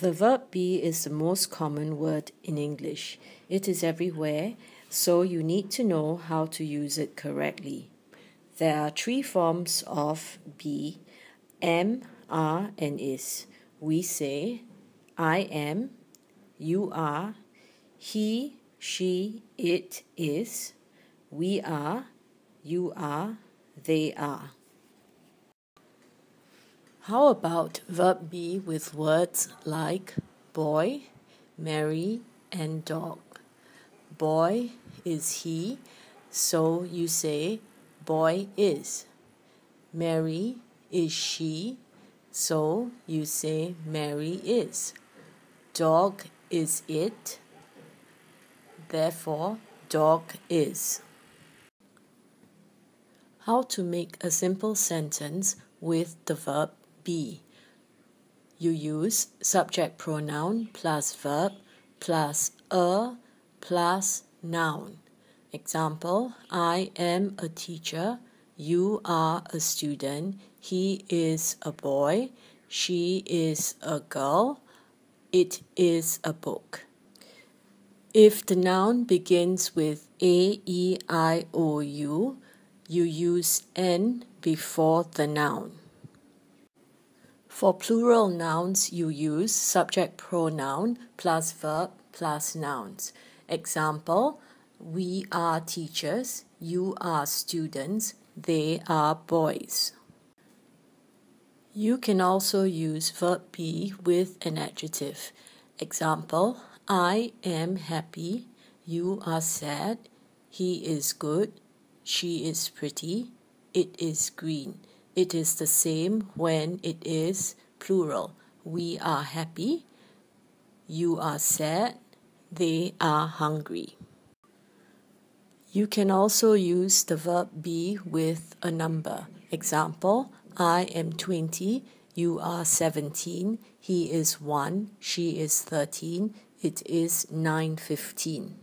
The verb be is the most common word in English. It is everywhere, so you need to know how to use it correctly. There are three forms of be am, are, and is. We say I am, you are, he, she, it is, we are, you are, they are. How about verb be with words like boy, Mary, and dog? Boy is he, so you say boy is. Mary is she, so you say Mary is. Dog is it, therefore dog is. How to make a simple sentence with the verb be. You use subject pronoun plus verb plus a plus noun. Example I am a teacher, you are a student, he is a boy, she is a girl, it is a book. If the noun begins with A, E, I, O, U, you use N before the noun. For plural nouns, you use subject pronoun plus verb plus nouns. Example, we are teachers, you are students, they are boys. You can also use verb be with an adjective. Example, I am happy, you are sad, he is good, she is pretty, it is green. It is the same when it is plural. We are happy, you are sad, they are hungry. You can also use the verb be with a number. Example, I am 20, you are 17, he is 1, she is 13, it is 9:15.